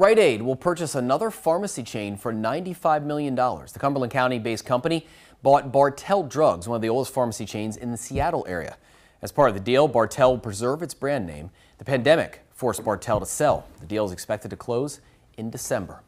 Rite Aid will purchase another pharmacy chain for $95 million. The Cumberland County-based company bought Bartell Drugs, one of the oldest pharmacy chains in the Seattle area. As part of the deal, Bartell will preserve its brand name. The pandemic forced Bartell to sell. The deal is expected to close in December.